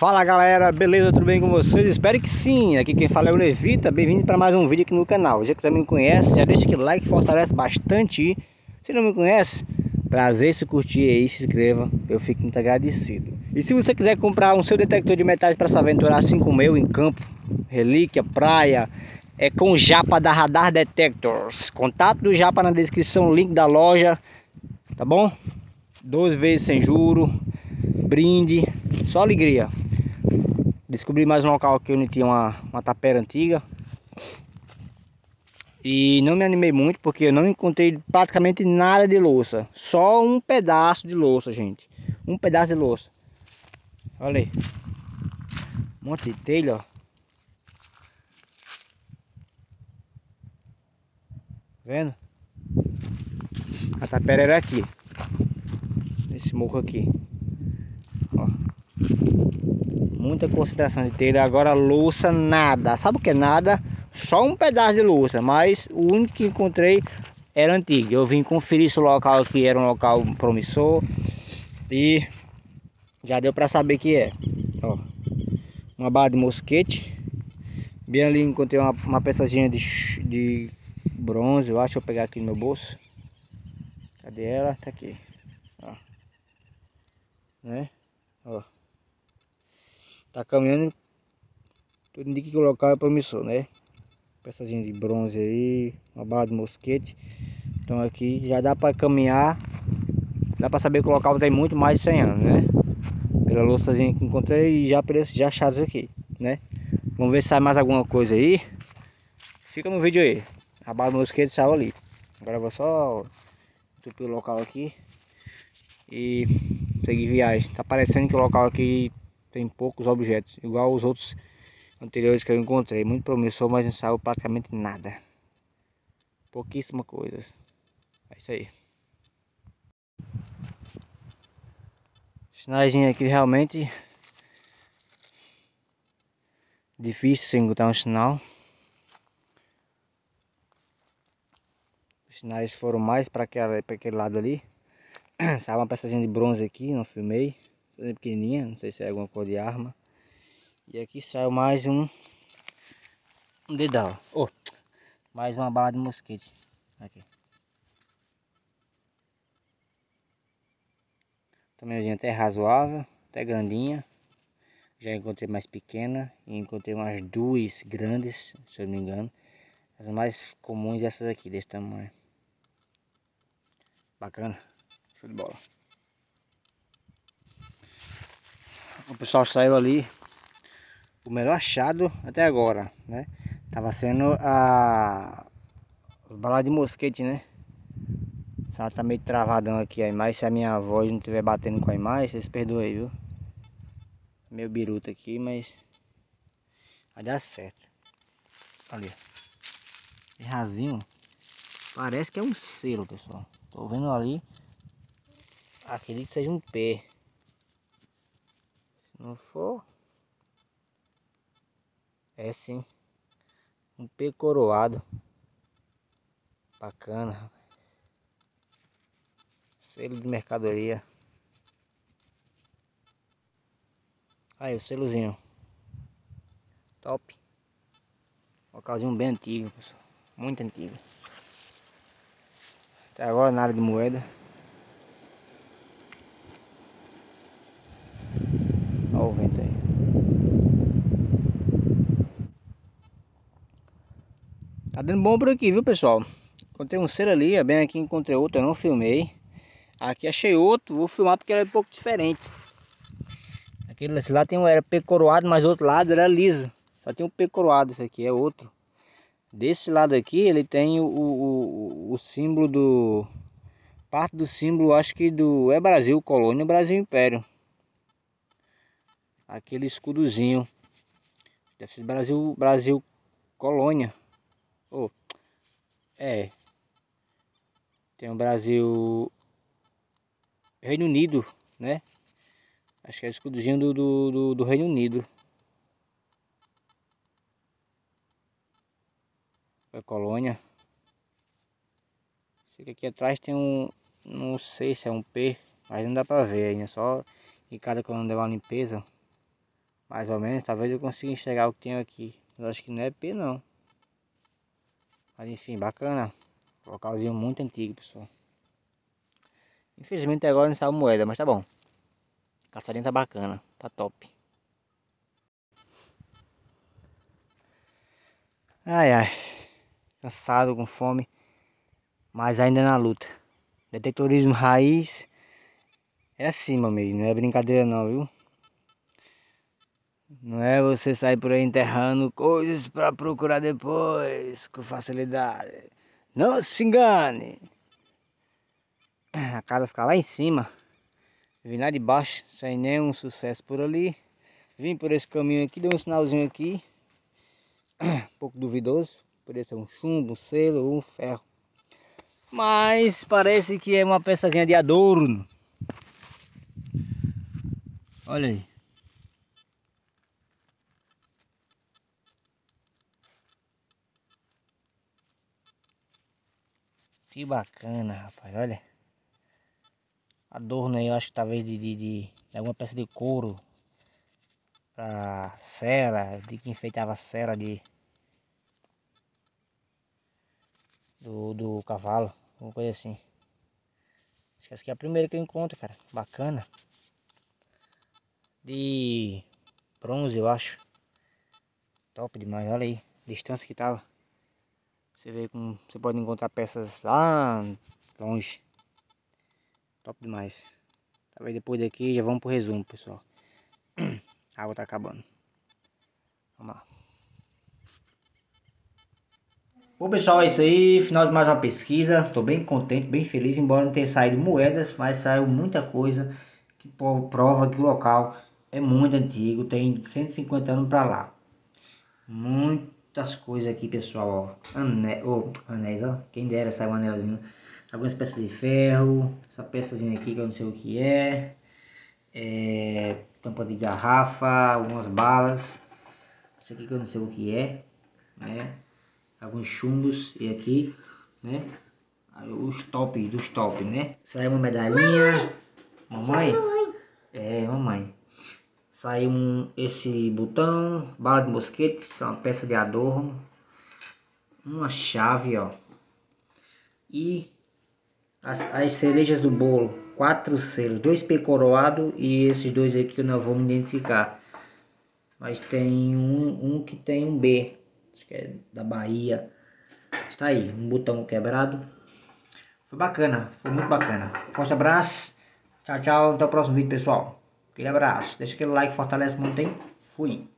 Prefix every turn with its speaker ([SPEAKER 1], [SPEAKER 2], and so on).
[SPEAKER 1] Fala galera, beleza? Tudo bem com vocês? Espero que sim. Aqui quem fala é o Levita. Bem-vindo para mais um vídeo aqui no canal. Já que você me conhece, já deixa aquele like, fortalece bastante. Se não me conhece, prazer se curtir aí, se inscreva. Eu fico muito agradecido. E se você quiser comprar um seu detector de metais para se aventurar assim como eu em campo, relíquia, praia, é com o Japa da Radar Detectors. Contato do Japa na descrição, link da loja, tá bom? 12 vezes sem juro, brinde, só alegria. Descobri mais um local aqui onde tinha uma, uma tapera antiga. E não me animei muito porque eu não encontrei praticamente nada de louça. Só um pedaço de louça, gente. Um pedaço de louça. Olha aí. Um monte de telha, ó. Vendo? A tapera era aqui. Esse morro aqui. Ó. Muita concentração de telha. Agora louça nada. Sabe o que é nada? Só um pedaço de louça. Mas o único que encontrei era antigo. Eu vim conferir se o local aqui era um local promissor. E já deu para saber que é. Ó. Uma barra de mosquete. Bem ali encontrei uma, uma peçazinha de, de bronze. Eu acho que eu pegar aqui no meu bolso. Cadê ela? Tá aqui né? Ó. Tá caminhando, tudo indica que o local é promissor, né? Peçazinha de bronze aí, uma barra de mosquete. Então aqui já dá para caminhar, dá para saber que o local tem muito mais de 100 anos, né? Pela louçazinha que encontrei e já por esses achados aqui, né? Vamos ver se sai mais alguma coisa aí. Fica no vídeo aí. A barra de mosquete saiu ali. Agora vou só entupir o local aqui. E seguir viagem. Tá parecendo que o local aqui tem poucos objetos, igual os outros anteriores que eu encontrei. Muito promissor, mas não saiu praticamente nada. Pouquíssima coisa. É isso aí. Sinaizinho aqui realmente difícil encontrar um sinal. Os sinais foram mais para aquele lado ali. Saiu uma peçazinha de bronze aqui, não filmei. Pequenininha, não sei se é alguma cor de arma. E aqui saiu mais um, um dedal. Oh, mais uma bala de mosquete. Aqui. Tamanhozinho até razoável, até grandinha. Já encontrei mais pequena e encontrei umas duas grandes, se eu não me engano. As mais comuns essas aqui, desse tamanho. Bacana. Show de bola. O pessoal saiu ali. O melhor achado até agora, né? Tava sendo a... Os baladas de mosquete, né? Ela tá meio travadão aqui a imagem. Se a minha voz não estiver batendo com a imagem, vocês perdoem aí, viu? Meio biruta aqui, mas... Vai dar certo. Ali. É rasinho. Parece que é um selo, pessoal. Tô vendo ali. Acredito que seja um pé. Não for... É sim. Um pé coroado. Bacana. Selo de mercadoria. Aí o selozinho. Top. Localzinho bem antigo, pessoal. Muito antigo. Até agora nada de moeda. Olha o vento aí. Tá dando bom por aqui, viu pessoal? Encontrei um ser ali, bem aqui encontrei outro, eu não filmei. Aqui achei outro, vou filmar porque ele é um pouco diferente. Aquele lá tem um, era P coroado, mas do outro lado era liso. Só tem um P coroado, esse aqui é outro. Desse lado aqui ele tem o, o, o símbolo do... Parte do símbolo, acho que do... É Brasil, Colônia, Brasil Império aquele escudozinho. Deve ser Brasil, Brasil Colônia. Oh, é. Tem o Brasil Reino Unido, né? Acho que é escudozinho do, do, do, do Reino Unido. É colônia. Sei que aqui atrás tem um. Não sei se é um P, mas não dá pra ver ainda. Só em cada quando der uma limpeza. Mais ou menos, talvez eu consiga enxergar o que tem aqui. Mas acho que não é P não. Mas enfim, bacana. Localzinho muito antigo, pessoal. Infelizmente agora não saiu moeda, mas tá bom. Caçadinha tá bacana, tá top. Ai ai. Cansado, com fome. Mas ainda na luta. Detectorismo raiz. É assim, meu amigo. Não é brincadeira não, viu? Não é você sair por aí enterrando coisas para procurar depois com facilidade. Não se engane. A casa fica lá em cima. Vim lá de baixo, sem nenhum sucesso por ali. Vim por esse caminho aqui, deu um sinalzinho aqui. Um pouco duvidoso. Poderia ser um chumbo, um selo ou um ferro. Mas parece que é uma peçazinha de adorno. Olha aí. Que bacana, rapaz, olha. Adorno aí, eu acho que talvez de, de, de, alguma peça de couro. Pra cera, de que enfeitava a cera de... Do, do cavalo, alguma coisa assim. Acho que essa aqui é a primeira que eu encontro, cara. Bacana. De bronze, eu acho. Top demais, olha aí. Distância que tava. Você vê como você pode encontrar peças lá longe. Top demais. Talvez depois daqui já vamos pro resumo, pessoal. A água tá acabando. Vamos lá. Bom pessoal, é isso aí, final de mais uma pesquisa, estou bem contente, bem feliz, embora não tenha saído moedas, mas saiu muita coisa que prova que o local é muito antigo, tem 150 anos para lá. Muito muitas coisas aqui, pessoal, ó. Ane... Oh, anéis, ó. Quem dera sair um anelzinho. Algumas peças de ferro. Essa peçazinha aqui que eu não sei o que é. é... Tampa de garrafa, algumas balas. Isso aqui que eu não sei o que é, né? Alguns chumbos e aqui, né? Os top dos top, né? Saiu uma medalhinha. Mamãe? É, mamãe. Saiu um, esse botão, bala de mosquete, uma peça de adorno, uma chave, ó. E as, as cerejas do bolo, quatro selos, dois P coroado e esses dois aqui que eu não vou me identificar. Mas tem um, um que tem um B, acho que é da Bahia. Está aí, um botão quebrado. Foi bacana, foi muito bacana. Forte abraço, tchau, tchau, até o próximo vídeo, pessoal. Aquele abraço. Deixa aquele like, fortalece muito, hein? Fui.